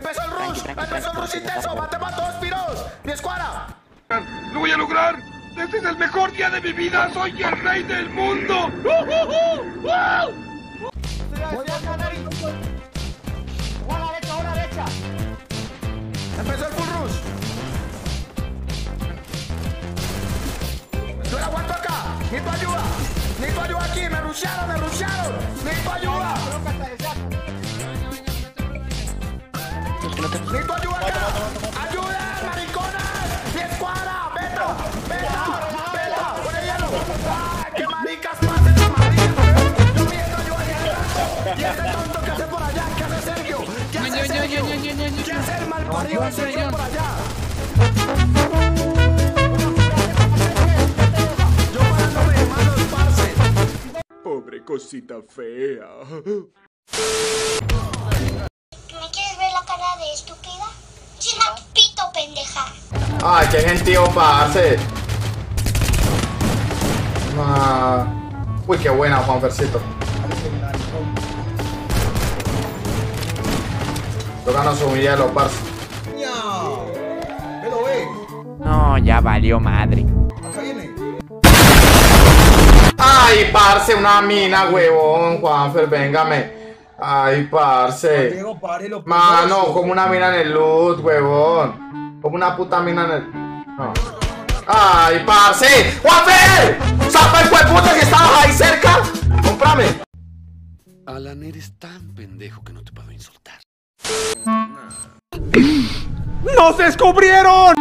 Empezó el rush, empezó el rush intenso, matemos a todos piros. Mi escuadra. Lo voy a lograr. Este es el mejor día de mi vida. Soy el rey del mundo. ¡Uh, uh, uh! Voy a a la derecha, a la derecha. Empezó el full rush. Yo la aguanto acá. Ni tu ayuda. Ni tu ayuda aquí. Me rushearon, me rushearon. Ni tu ayuda. Necesito ayuda acá. Ayuda, mariconas. Mi escuadra. Beta, beta, beta. Por el hielo. Ay, qué maricas pasen las maricas. Yo pidiendo ayuda y este tonto que hace por allá. ¿Qué hace Sergio? ¿Qué hace Sergio? ¿Qué hace el malparido ese que por allá? Yo. Pobre cosita fea. De estúpida? Llama pito, pendeja. Ay, qué gentío, parce. Ah. Uy, qué buena, Juanfercito. Tócanos su hielo, parce. Pero ve, No, ya valió madre. Ay, parce, una mina, huevón, Juanfer, véngame. Ay, parce. Diego, párelo. Mano, como una mina en el loot, huevón. Como una puta mina en el. No. ¡Ay, parce! ¡Juanfer! ¡Zapa el puta que estabas ahí cerca! ¡Cómprame! Alan, eres tan pendejo que no te puedo insultar. ¡Nos descubrieron!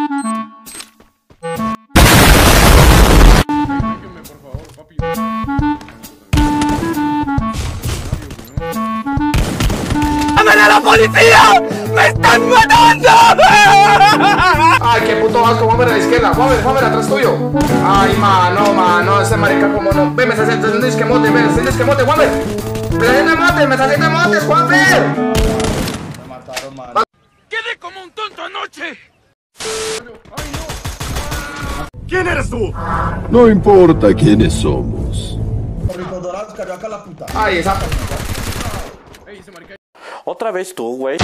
¡Llamen a la policía! ¡Me están matando! ¡Ay, qué puto asco! Juanfer a la izquierda. Juanfer, Juanfer, atrás tuyo. ¡Ay, mano, mano! Ese marica como no. Ven, me está haciendo un disquemote, ven, me está haciendo disquemote, Juanfer. Me está haciendo motes, me está haciendo motes, Juanfer. Me mataron, mano. ¡Quedé como un tonto anoche! ¿Quién eres tú? No importa quiénes somos. Ricos dorados cayó acá la puta. Ay, esa. Otra vez tú, güey.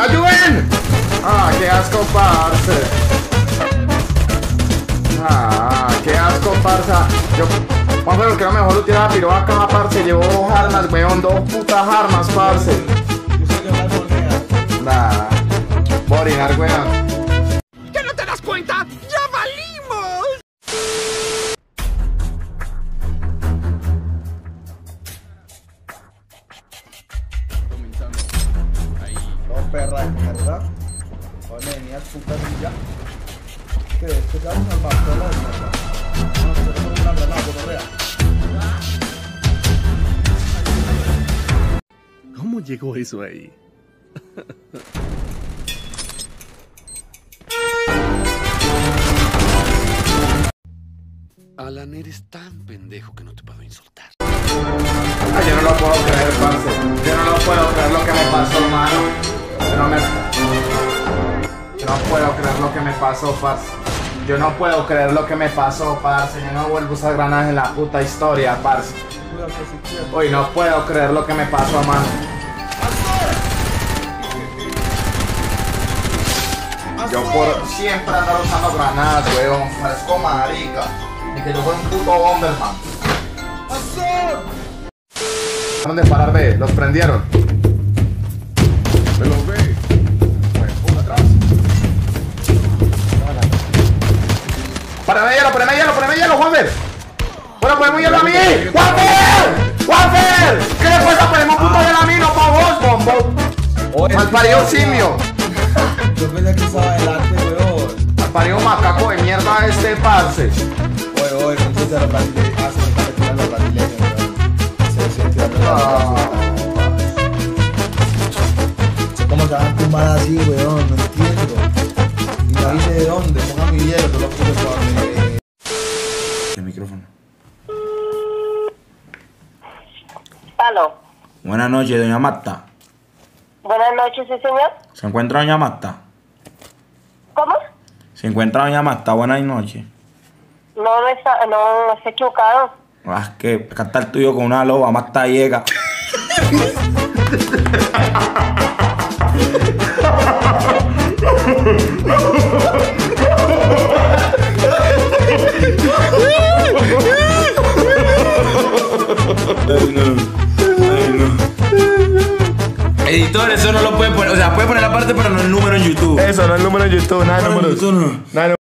¡Ayuden! ¡Ah, qué asco, parce! ¡Ah, qué asco, parza! Yo, Juanfer, lo que era mejor lo tiraba piro acá, parce. Llevó dos armas, weón, dos putas armas, parce. Yo sé que va a volver. Nah, voy a orinar, weón. De mierda. Oye, venías puta niña. ¿Qué es? ¿Qué te vamos al de mierda? No, te tengo una granada, gonorrea. ¿Cómo llegó eso ahí? Alan, eres tan pendejo que no te puedo insultar. Pasó. Yo no puedo creer lo que me pasó, parce. Yo no vuelvo a usar granadas en la puta historia, parce. Uy, no puedo creer lo que me pasó, mano. Yo por siempre andar usando granadas, weón. Parezco marica. Y que yo soy un puto Bomberman. ¡Azor! ¿Dónde parar, ve? Los prendieron. ¡Me lo ve! Bueno, ponemos hielo a mí. ¡Juanfer! ¡Juanfer! ¿Qué le pasa? Ponemos puto hielo a mí, no pa' vos, bombo. Malparido simio. Yo pensé que estaba adelante, weón. Malparido macaco de mierda este parce. Oye, oye, ¿cómo se los brasileños? Ah, se me está metiendo los brasileños, weón. Se se tirando la Ah. ¿Cómo se van a tumbar así, weón? No entiendo. Buenas noches, doña Marta. Buenas noches, sí, señor. ¿Se encuentra doña Marta? ¿Cómo? ¿Se encuentra doña Marta? Buenas noches. No, no está, no, está equivocado. Ah, que cantar tuyo con una loba, Marta llega. O sea, puede poner la parte, pero no el número en YouTube. Eso, no el número en YouTube, nada de números. YouTube no. Nada de